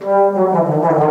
No, no, no, no, no.